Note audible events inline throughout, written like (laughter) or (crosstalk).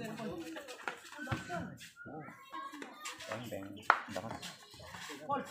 Bang, bang. Bakas. Ay,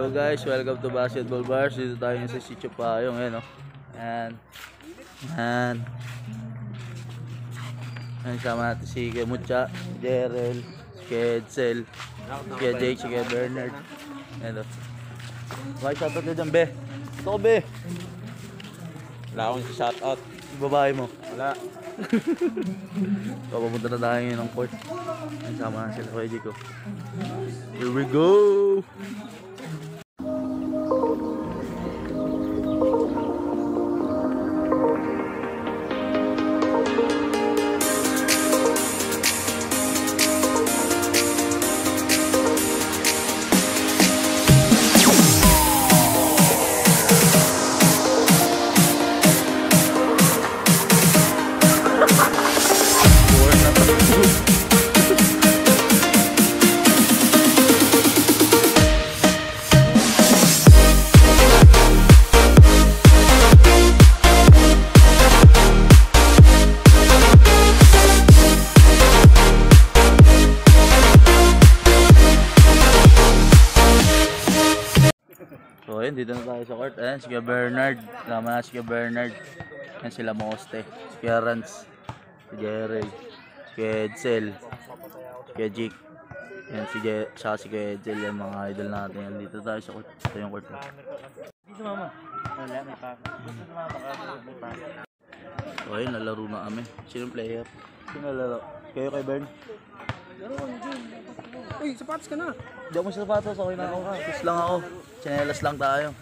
Hello guys, welcome to Basketball Bars. Dito tayo sa Sitio Payong, eh no. Yan. Yan. Yan, sama natin si Kemucha, Jerel, Kedsel, si Kuya Jake, si Kuya Bernard. Yan o. Bye, shoutout na dyan, be. Ito be. Wala akong shoutout. Babae mo. Wala. (laughs) So, pupunta na tayo ngayon ng court. Yan, sama na sila Kuya Jake, oh. Here we go! Dito na tayo sa court. Ayan, si Kuya Bernard. Kasama na si Kuya Bernard. Ayan sila Moste. Si Kuya Rans. Si Jerry. Si Kuya Edsel. Si Kuya Jake. Ayan si Je siya si Kuya Edsel. Yan mga idol natin. Yan, dito tayo sa court. Ito yung court. Dito mama. Wala, may pa. So ayun, lalaro na kami. Sino yung player? Sino lalaro? Kayo kay Bern? Uy, sapatos ka na. Hindi ako sa sapatos, okay na ako. Kus lang ako. Chinelas lang tayo.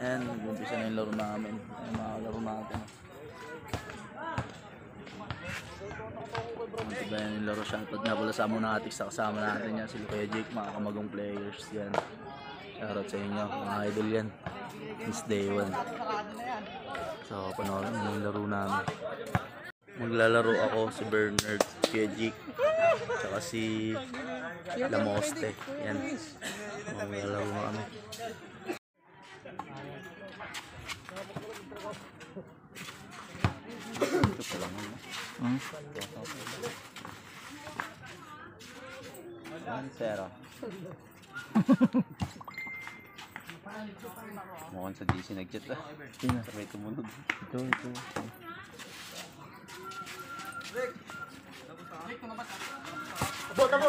And umpisa na yung laro namin. Yung mga laro natin. Ang tiba yung laro. Shoutout nga pala sa natin sa kasama natin yan. Sila Kuya Jake, mga kamagong players yan. Shoutout sa inyo, mga idol yan. Since day one. So, panoorin yung laro namin. Maglalaro ako si Bernard, si Kuya Jake, tsaka si Lamoste. Yan. Maglalaro na kami. Ito pa lang. ano? Hmm? Zero. Mukhang sa DC nag-jet ah. Sino? Sabay tumunod. Ito, ito.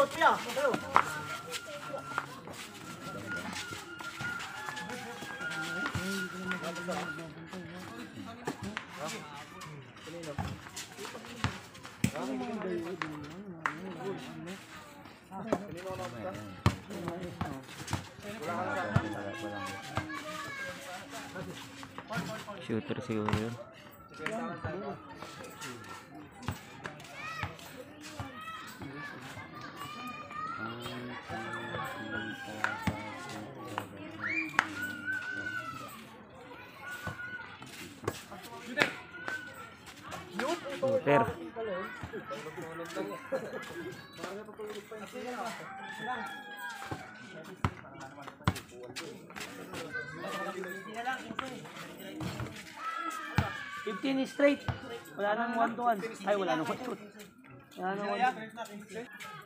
Abot, abot, kuya. Shooter siguro yun. Shooter. Fifteen straight. Wala nang one to one. Ay, wala nang one to one. Wala nang one to.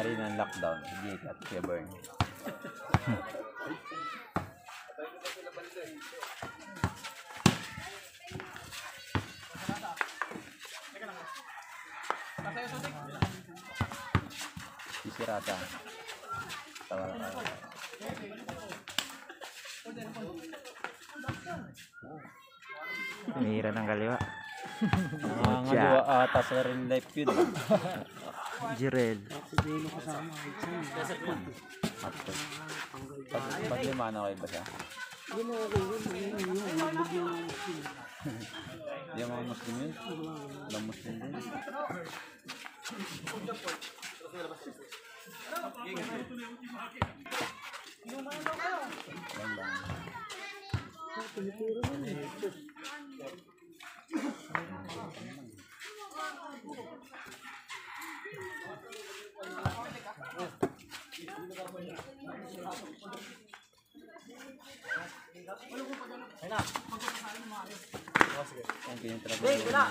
Hari ng lockdown. Sige, at Kuya Bern. Sisirata. Tawa ka. Tinira ng kaliwa. Nangangaliwa ata sa real life yun. (laughs) Jirel. Pag, pag. Ang kinatrabaho.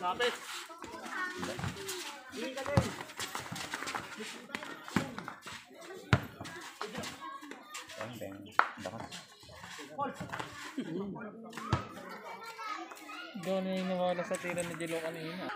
Bang, tira ni Jelo kanina.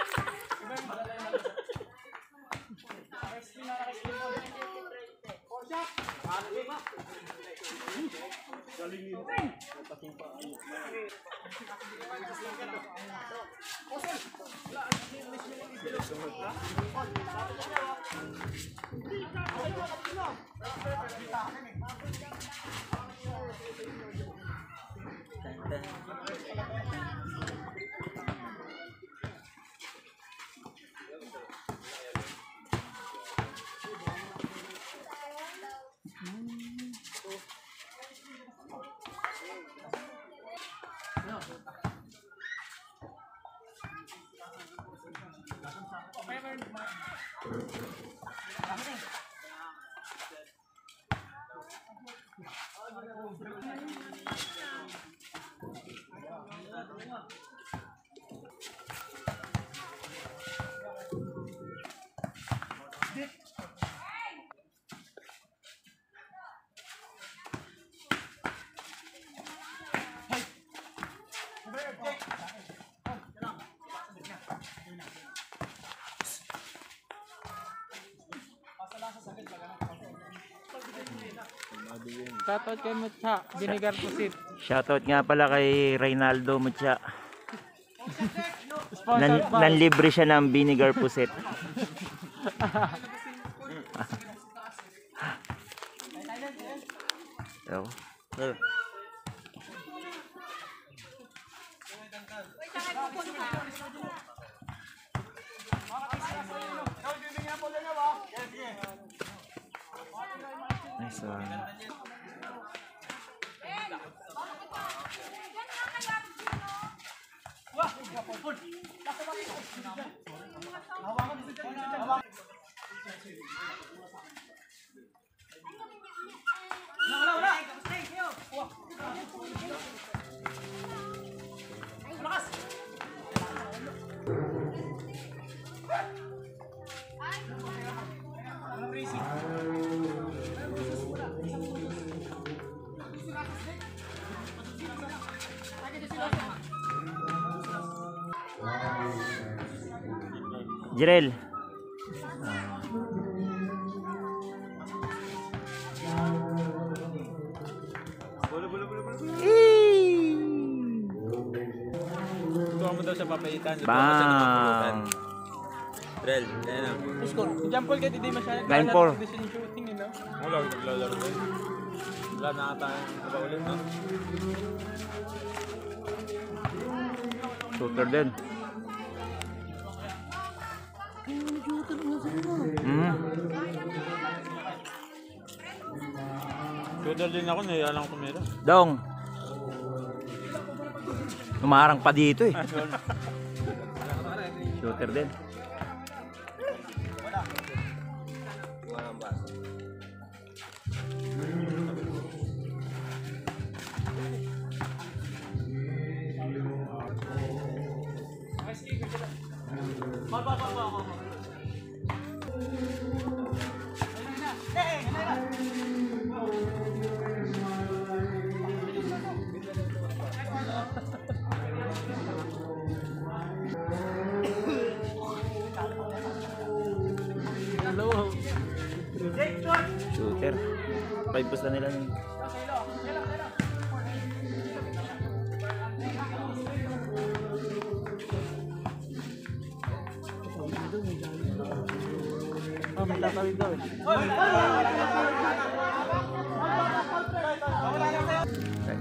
拜拜。你们 Shoutout kay Mutsa, Vinegar Pusit. Shoutout nga pala kay Reynaldo Mucha. Sponsored Nan, nanlibre siya ng vinegar puset. Yo. Nice one. Terima kasih. Jirel. Tuwa mo daw sa papaitan. Bang! Drell, yan na. Score. Si John Paul kasi di masyadong Line naalala four. ng decision shooting, you know? Wala, naglalaro tayo. Wala na ata yung kabaulit nun. Shooter din. Mm. Din ako, naiya lang tumira. Dong. Tumarang pa dito eh. (laughs) Shooter din. Shooter. Post na nila nun. Oh, may tatawid daw eh.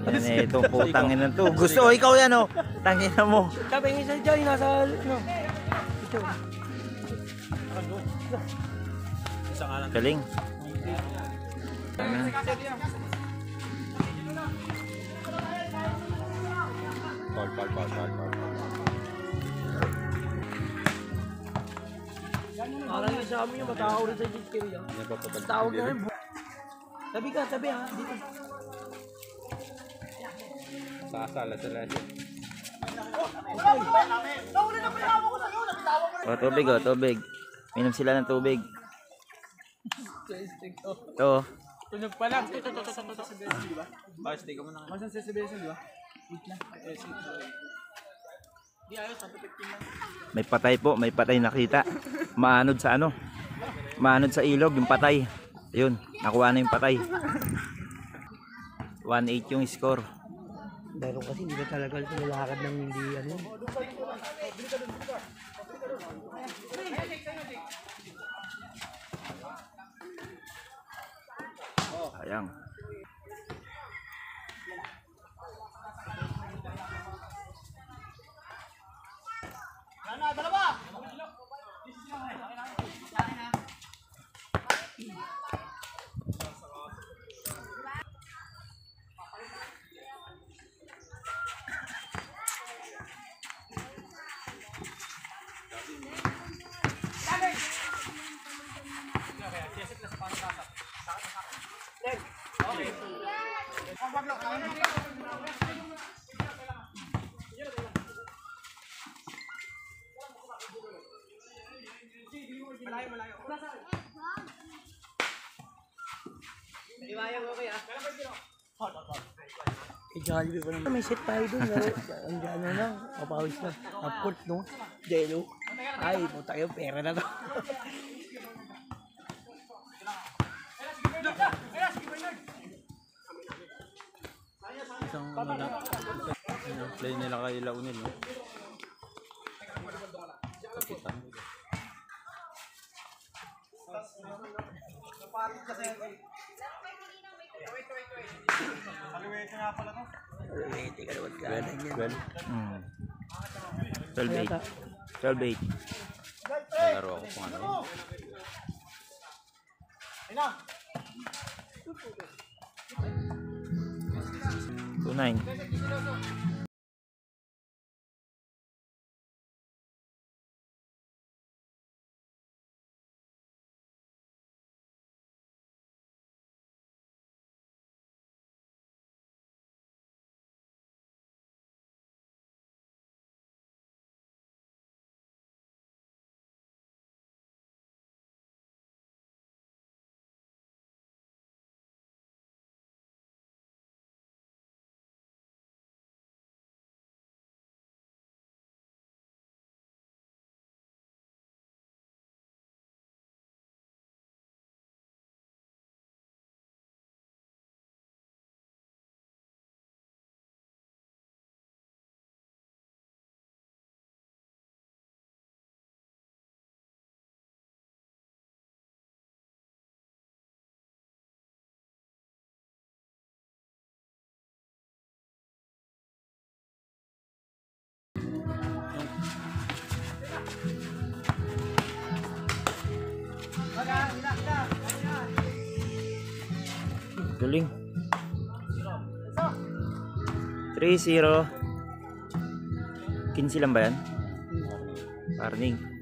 Yan eh, itong putang ina to. Gusto, ikaw yan oh. Tangina mo. Sabi ng isa dyan, nasa, ano, ito. Galing. Call, call, call, call, call. Parang yung sa amin yung matao rin sa yun. Nagpapatag. Tawag na rin. Tabi ka, tabi ha. Dito. Sasala sila. Oh, tubig oh, tubig. Minom sila ng tubig. Ito. Tunog pa lang. Bakit stay ka mo na? Masan sa CBS di ba? Wait lang. Eh. Di ayos, lang. May patay po, may patay nakita. Maanod sa ano? Maanod sa ilog, yung patay. Ayun, nakuha na yung patay. 1-8 yung score. Pero kasi hindi ka talaga lumakad ng hindi ano. Sayang. Eh, Jollibee pa naman. May set tayo dun. Pero, ang ano lang, mapawis na. Upward, no? Jello. Ay, puta kayo, pera na to. Isang ano lang. Ano, play nila kay Launil, no? Kapitan. Well, Mm. 12-8. 12-8. nalaro ako kung ano. 2.9 Galing. 3-0. 15 lang ba yan? Warning.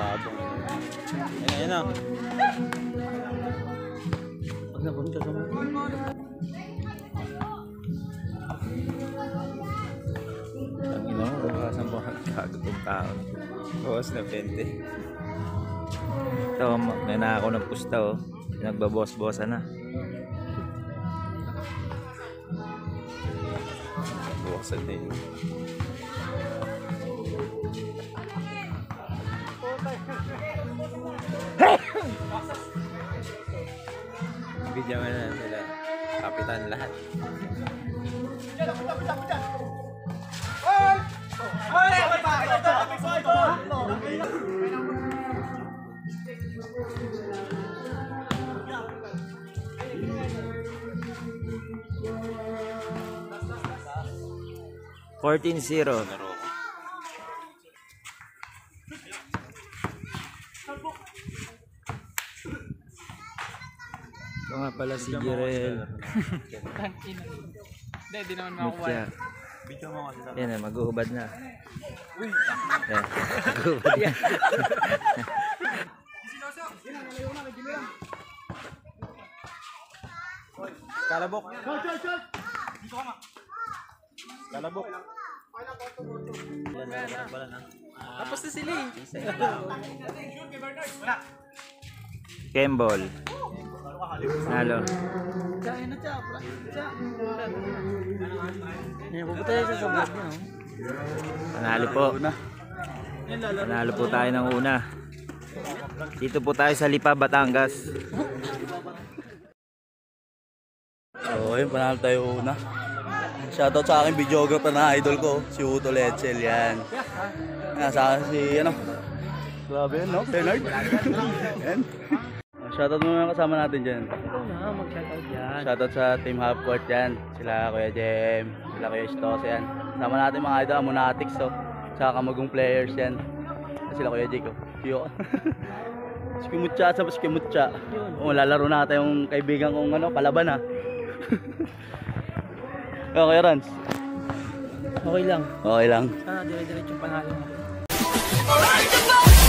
Sabong. Ayan, ayan na. Pag napunta sa mga. Ang ina mo, bukasan po ang kagutong tao. Bawas na 20. Ito, may na ako ng pusta oh. Nagbabos-bosa na. Bukasan na yun. Bigyan na sila. Kapitan lahat. Fourteen zero. Ito nga pala si Jirel. Hindi, di naman Mutya. Bigyan mo kasi sa Yan na, mag-uubad na. Yan, mag-uubad yan. Kalabok. Kalabok. Tapos na sila eh. Kembol. Nalo. Kaya na siya. Siya. Pupunta tayo sa vlog niya. oh. Panalo po. Panalo po tayo ng una. Dito po tayo sa Lipa, Batangas. Oo, yun, panalo tayo una. Shoutout sa aking videographer na idol ko, si Uto Letzel, yan. Yan, sa akin si, ano, grabe no? Leonard. yan. Shoutout mo mga kasama natin dyan. Ikaw na, mag-shoutout yan. Shoutout sa Team Half Court yan. Sila Kuya Jem, sila Kuya Stos yan. Sama natin mga idol, Amunatics to. Tsaka kamagong players yan. Sila Kuya Jake, oh. Yo. Skimutsa sa skimutsa. Oh, lalaro natin yung kaibigan kong ano, palaban ah. (laughs) okay, Rans. Okay lang. Okay lang. Sana dire-diretso panalo mo. Right